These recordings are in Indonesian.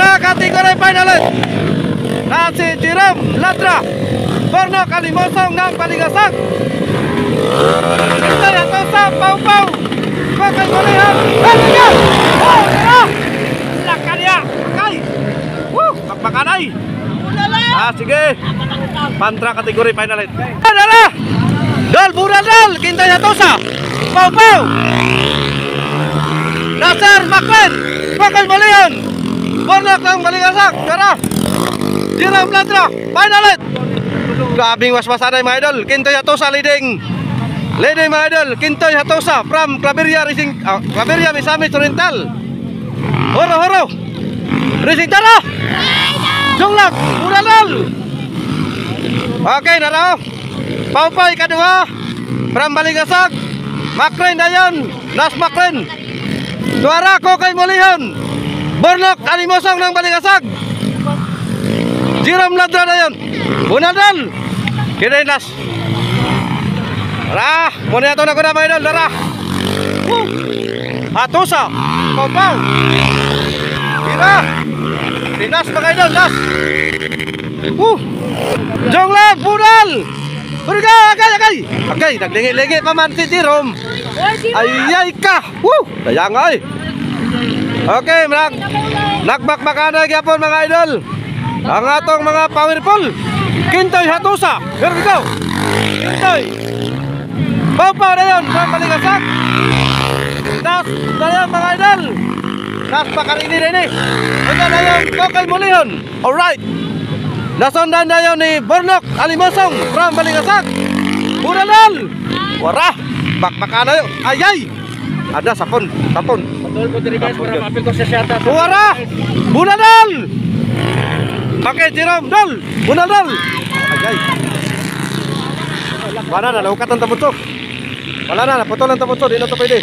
Pantra kategori finalis. Na si Jerome Latra. Borno Kalimosong ng Baligasag. Kita yang sa Pau Pau. Bakal melihat. Hatinya. Oh, ya. Silakan ya. Pakai. Wuh, bakbakan ay. Ah, sige. Pantra kategori finalis. Adalah. Dal Bural Dal. Kinta Yatosa. Pau Pau. Nasir Maklen. Bakal melihat. Borno ng Baligasag. Tara. Jerome Latra. Finalis. Grabing was-wasan ay mga idol. Kintoy Hatosa leading. Leading mga idol. Kintoy Hatosa from Claveria Racing uh, Claveria Misamis Oriental. Horo horo. Racing Tara. Jonglak. Uranal. Okay, narao. Paupay kedua. From Baligasag. Makren Dayon. Nas Makren. Suara ko kay Mulihon. Bornok Alimosong ng Baligasag. Jiram Ladra Dayon. Bunadal. Kini nas. Rah, muna ito na ko na mga idol. Woo. Hatusa. Pampaw. Tira. Tinas mga idol, nas. Woo. Jonglag, budal. Purga, agay, agay. Agay, naglingi-lingi pa man si Jerome. Ayay ka. Woo. Dayang ay. Okay, nag nagbakbakan na gyapon mga idol. Ang atong mga powerful. Kintoy Hatusa. Here we go. Kintoy. Pampaw na yun. Sa paligasag. Das na yun mga idol. Das pakarini rin eh. Ito na yun. Kokay Mulihon. Alright. Nasundan na yun ni Bornok Alimosong from Baligasag. Buranal. Wara. Bakbakan na yun. Ayay. Ada sapon. Sapon. Betul po diri guys para maapil ko sa siyata. Bunadal! Pakai Jerome Dal! Bunadal! Agay. Wala na, naukatan ta to. Wala na, naputulan ta to. Di na to pwede.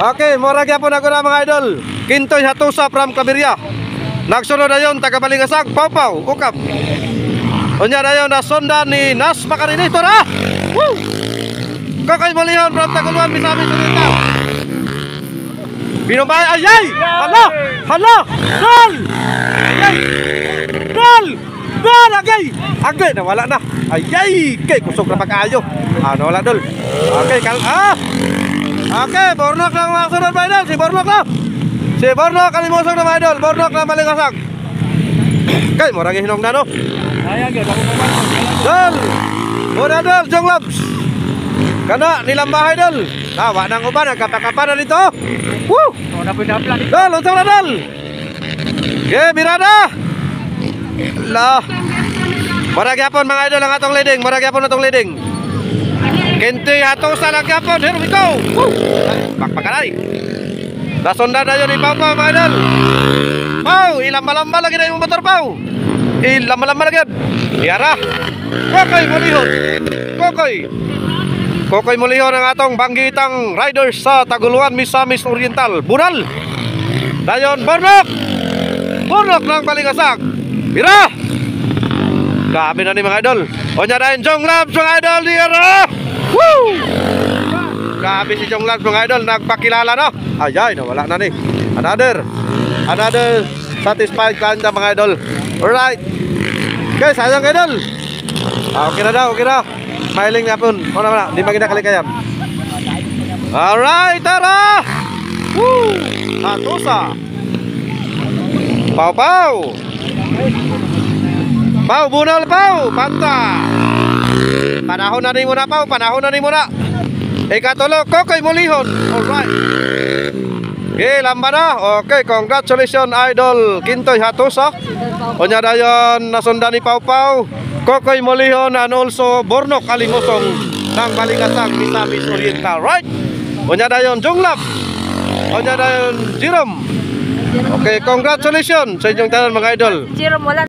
Okay, mura gyapon ako na mga idol. Kintoy Hatusa from Cabiria. Nagsunod na yun, taga Balingasag, Pau Pau, Ukap. Unya na yun, nasundan ni Nas Makarini. Tora! Woo! Kakay Malihon from Taguluan, Misamis, Unita. Binumbay, ayay! Hala! Hala! Dal! Ayay! Dal! Dal! Agay! Agay! Nawala na. Ayay! Kay, kusog na pagkaayo. Ah, nawala dol. Okay, kal... Ah! Okay, Bornok lang mga sunod mga idol. Si Bornok lang. Si Bornok, kalimusog na mga idol. Bornok lang malingasag. Kay, murang hinong na no. Ako pa. Dol! Muna dol, Jong Labs! Kana, nilang bahay dol. Tawa ng uban, nagkapakapan na dito. Woo! Oh, na pwede aplan. Dal, unsang na dal? Ge, mirada. La. Mara gyapon mga idol ang atong leading, mara gyapon atong leading. Kinti atong sa lang gyapon, here we go. Woo! Bakbakanay. Nasundan na yun ni Pau Pau mga idol. Pau, ilamba-lamba lagi na yung motor Pau. Ilamba-lamba lagi. Yara. Kokoy mulihon. Kokoy. Kokoy mulihon ang atong banggitang riders sa Taguluan, Misamis Oriental. Bunal. Dayon, Bornok. Bornok ng Balingasag. Bira. Kami na ni mga idol. O niya dahil Jong Labs mga idol. Yara. Woo! Grabe si Jong Labs mga idol. Nagpakilala no. Ayay, nawala na ni. Another. Another satisfied kanda mga idol. Alright. Okay, sayang idol. Ah, okay na daw, okay na. Smiling na pun. Ano na, di magina. Alright, tara! Woo! Hatusa. Pau pau. Pau bunal pau, panta. Panahon na ni muna pau, panahon na ni muna. Ikatulo, kokoy mulihon. Alright. Okay, lamba na. Okay, congratulations idol Kintoy Hatusa. Onya dayon nasundan Pau Pau, Kokoy Molihon and also Bornok Kalimosong ng Balingasag, Misamis Oriental. Right? Onya dayon Junglap. Onya dayon Jerome. Okay, congratulations sa inyong tanan mga idol. Jerome, wala